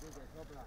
Dobra, dobra.